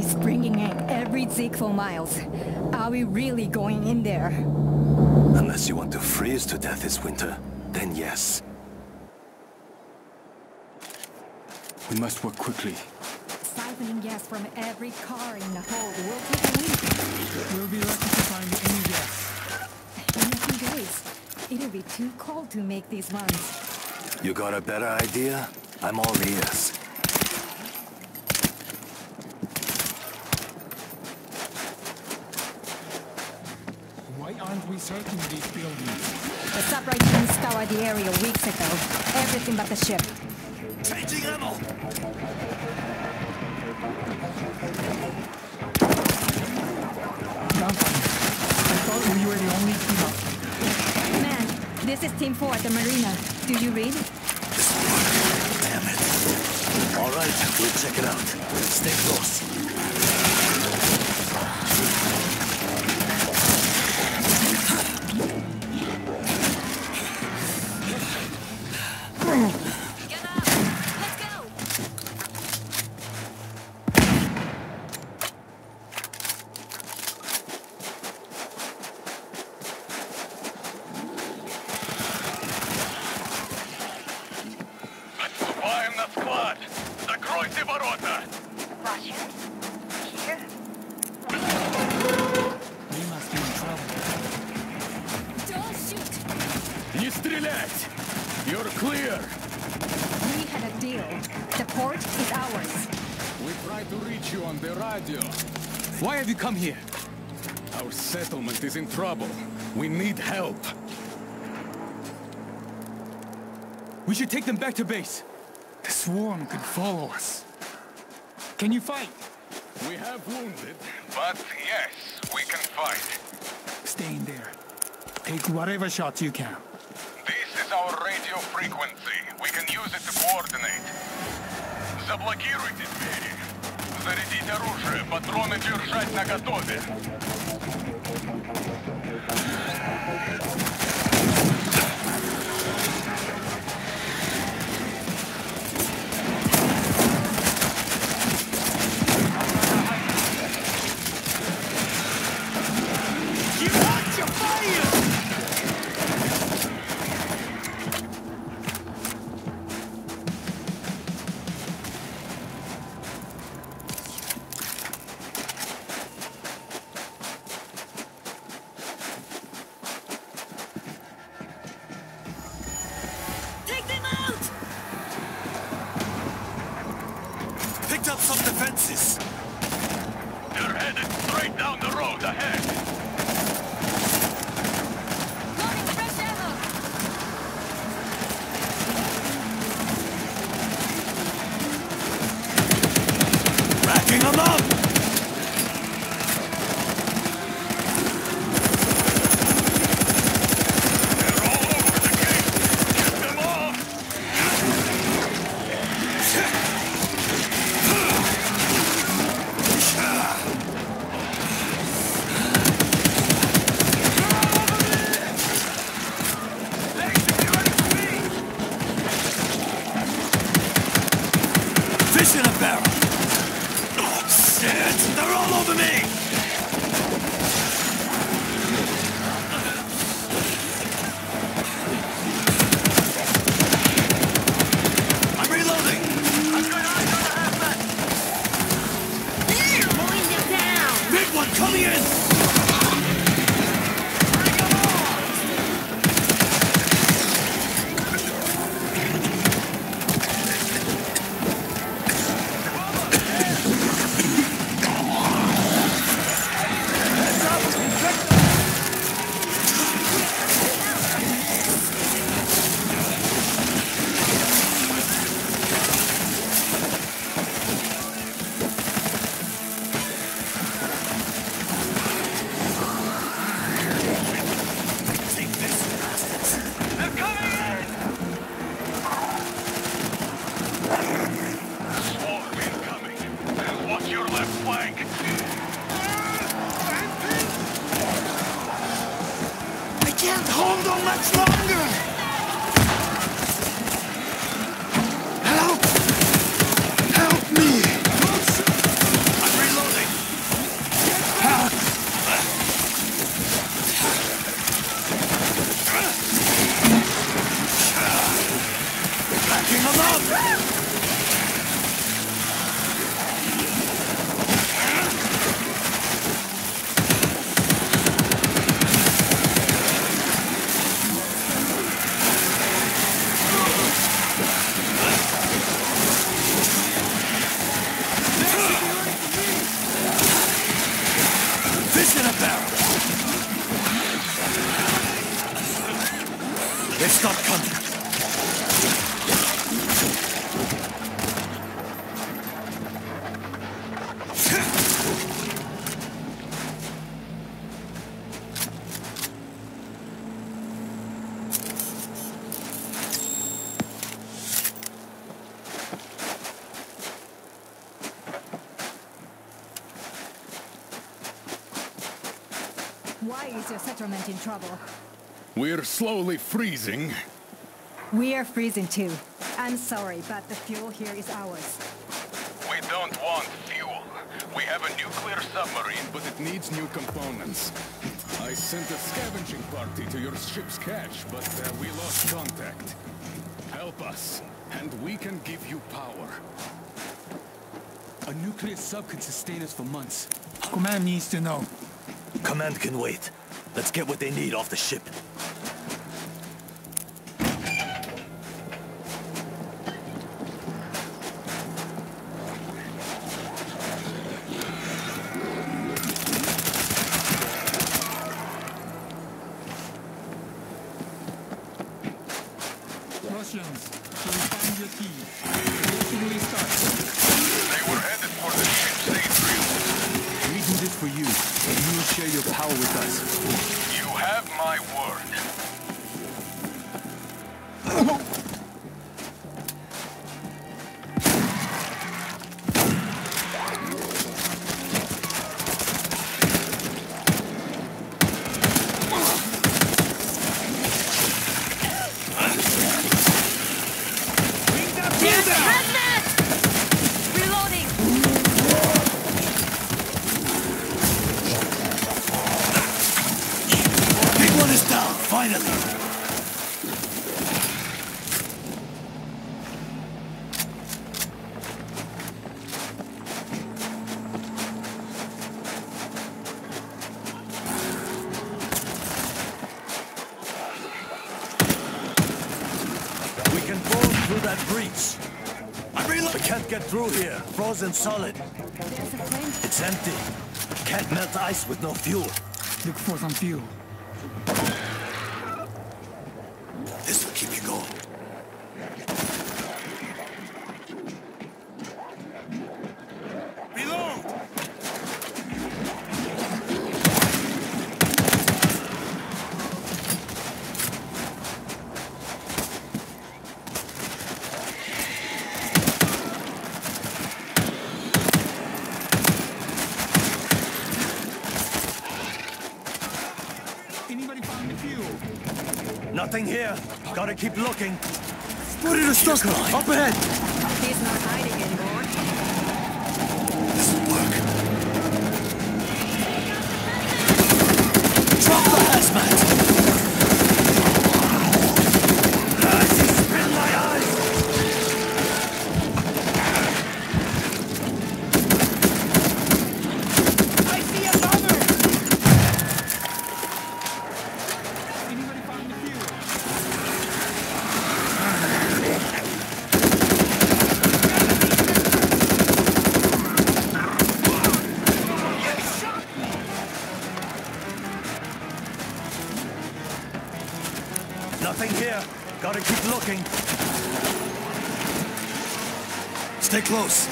is bringing in every zig for miles. Are we really going in there? Unless you want to freeze to death this winter, then yes. We must work quickly. Siphoning gas from every car in the hold will take a week. We'll be lucky to find any gas. In a few days, it'll be too cold to make these runs. You got a better idea? I'm all ears. Why searching these buildings? The supply team scoured the area weeks ago. Everything but the ship. Changing ammo! Gunfire. I thought we were the only team up. Man, this is Team 4 at the marina. Do you read? Damn it. All right, we'll check it out. Stay close. to reach you on the radio. Why have you come here? Our settlement is in trouble. We need help. We should take them back to base. The swarm could follow us. Can you fight? We have wounded. But yes, we can fight. Stay in there. Take whatever shots you can. This is our radio frequency. We can use it to coordinate. Заблокируйте двери. Зарядить оружие, патроны держать наготове. They're headed straight down the road ahead. Fish in a barrel! Oh, shit! They're all over me! Picking them up! Why is your settlement in trouble? We're slowly freezing. We are freezing too. I'm sorry, but the fuel here is ours. We don't want fuel. We have a nuclear submarine, But it needs new components. I sent a scavenging party to your ship's cache, but uh, we lost contact. Help us, and we can give you power. A nuclear sub could sustain us for months. Command needs to know. Command can wait. Let's get what they need off the ship. Frozen solid. There's a flame. It's empty. Can't melt ice with no fuel. Look for some fuel. Gotta keep looking. Spotted a stalker. Up ahead. He's not hiding anymore.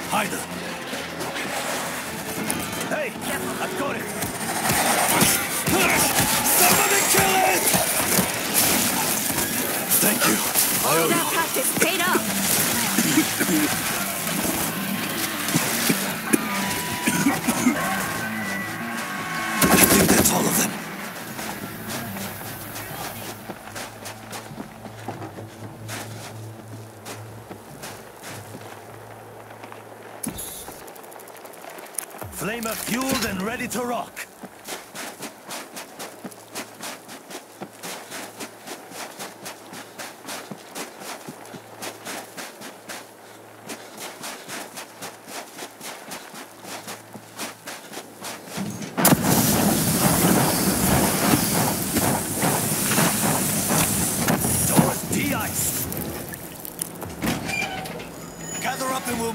Close. Ready to rock.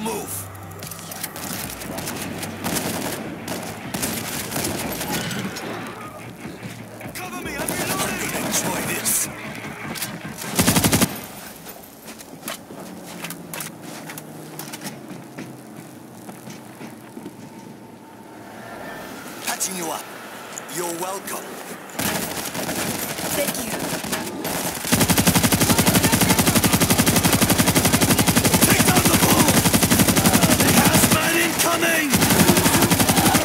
move. Cover me, I'm reloading! Enjoy this. Patching you up. You're welcome. Thank you. Take down the bull! Hazmat incoming!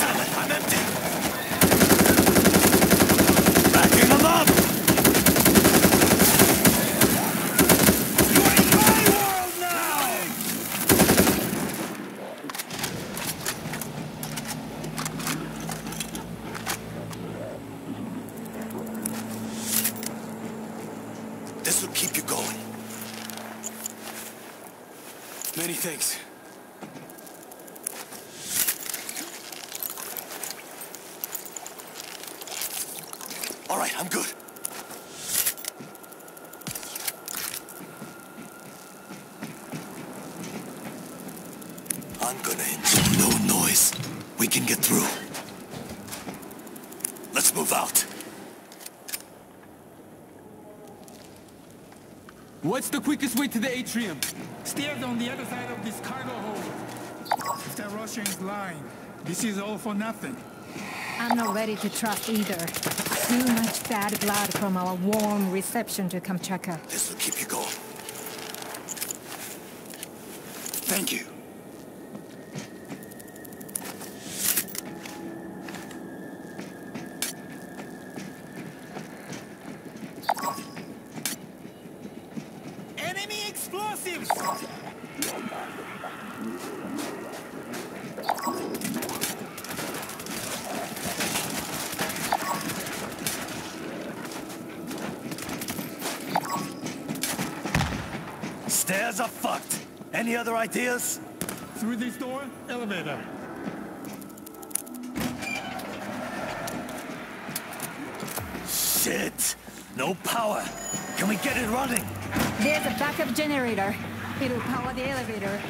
Damn it, I'm empty. Backing them up! You're in my world now! This will keep you going. Many thanks. All right, I'm good. I'm gonna enjoy no noise. We can get through. Let's move out. What's the quickest way to the atrium? Stairs on the other side of this cargo hold. If the Russians lying, this is all for nothing. I'm not ready to trust either. Too much bad blood from our warm reception to Kamchatka. This will keep you going. Thank you. Enemy explosives! Stairs are fucked. Any other ideas? Through this door, elevator. Shit! No power. Can we get it running? There's a backup generator. It'll power the elevator.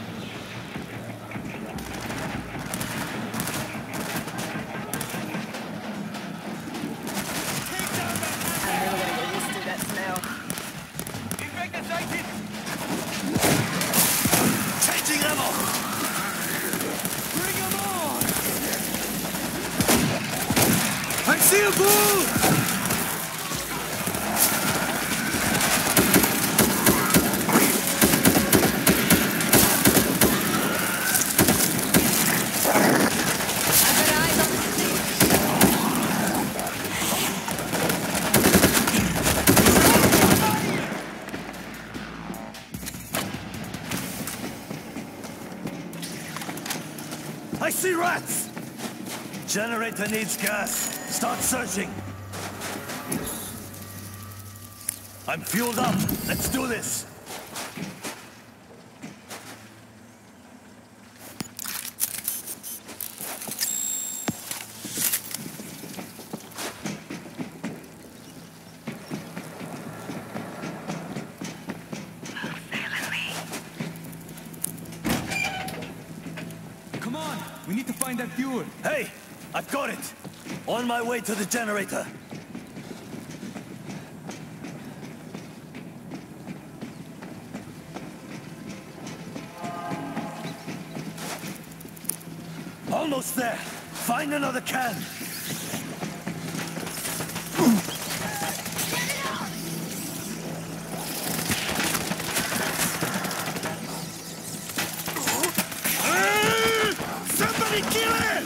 The generator needs gas. Start searching. I'm fueled up. Let's do this. Come on, we need to find that fuel. Hey, I've got it. On my way to the generator. Almost there. Find another can. Somebody kill him!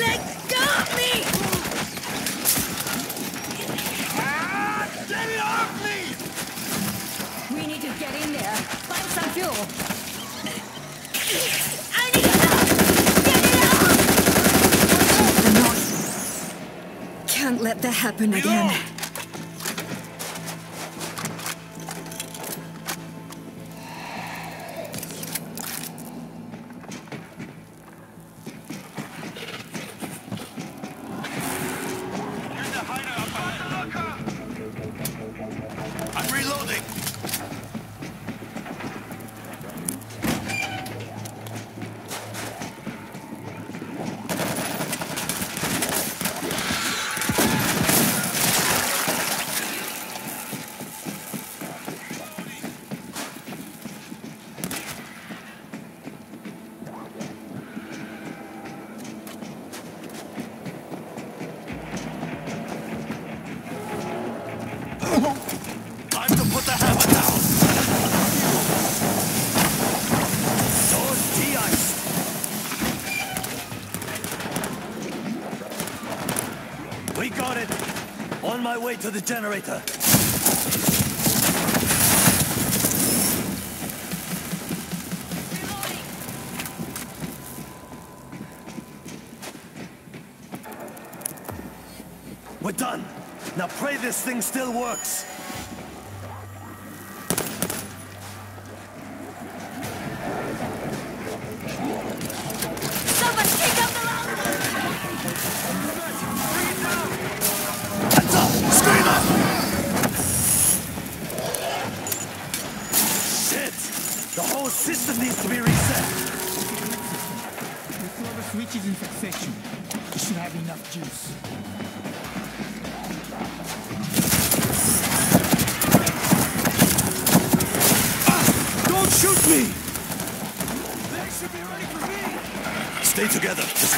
Let go of me! Get it off me! We need to get in there. Find some fuel. I need help! Get it out! Can't let that happen again. Way to the generator. We're done. Now pray this thing still works.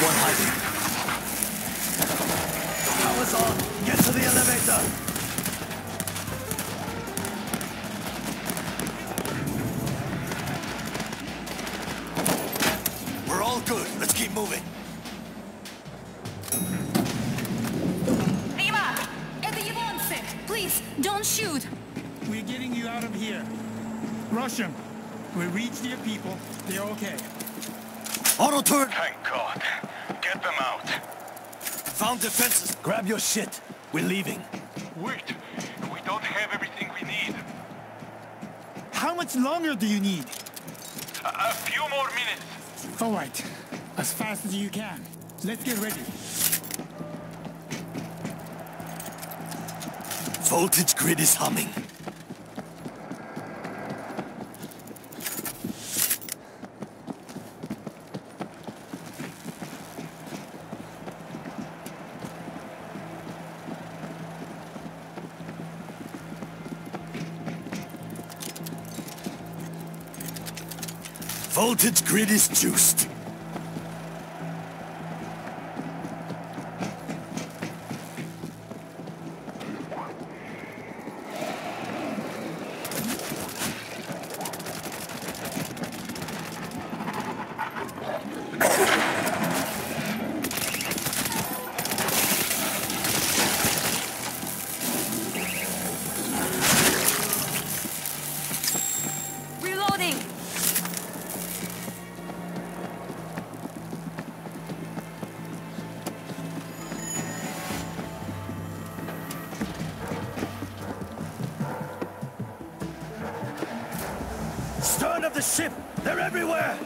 One hiding. Power's on. Get to the elevator. We're all good. Let's keep moving. Rima! Please, don't shoot! We're getting you out of here. Rush them. We reach their people. They're okay. Auto turret. Thank God. Them out. Found defenses. Grab your shit. We're leaving. Wait, we don't have everything we need. How much longer do you need? A, a few more minutes. All right. As fast as you can. Let's get ready. Voltage grid is humming. Voltage grid is juiced. The ship! They're everywhere!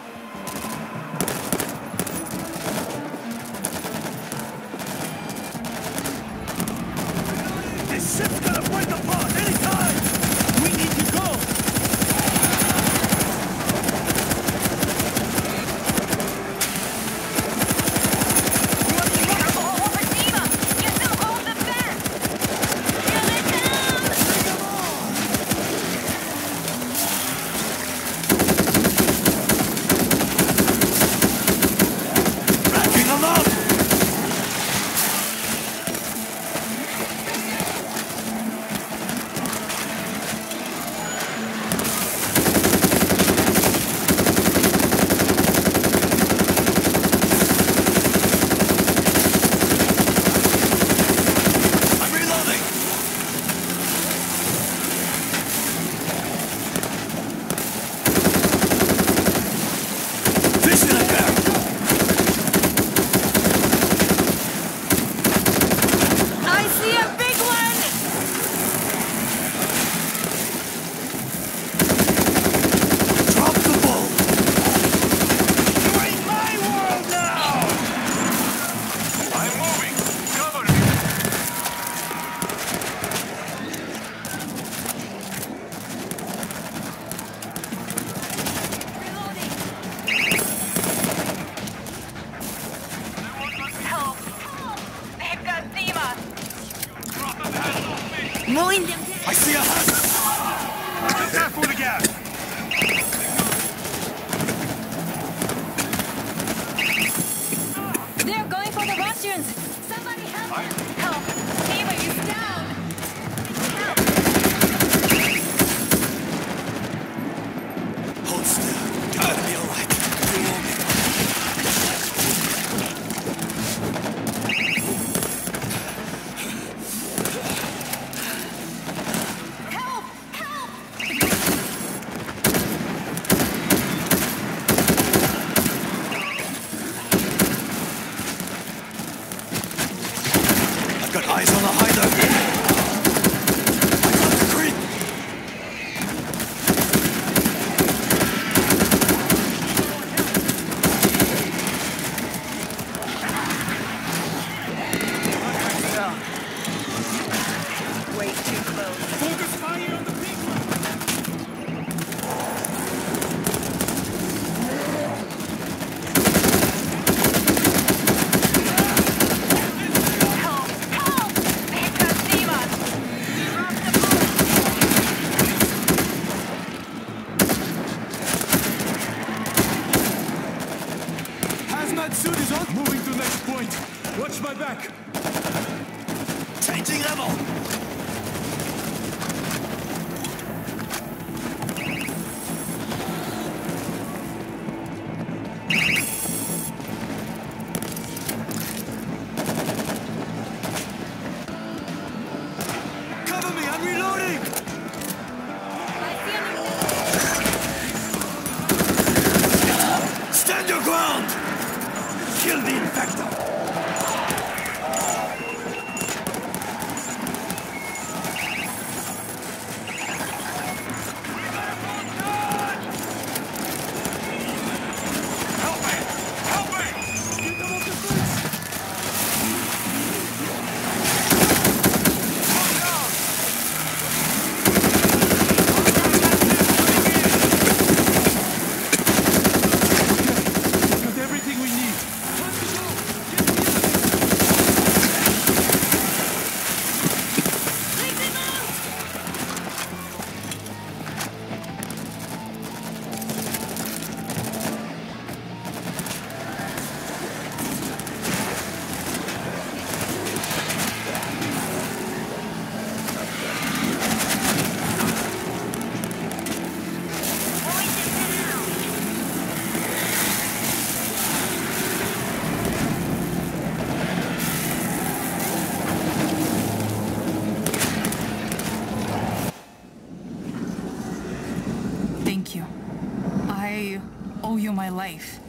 life.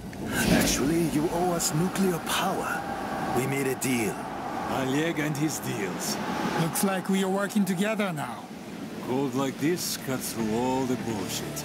Actually, you owe us nuclear power. We made a deal. Aleg and his deals. Looks like we are working together now. Gold like this cuts through all the bullshit.